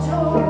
joy.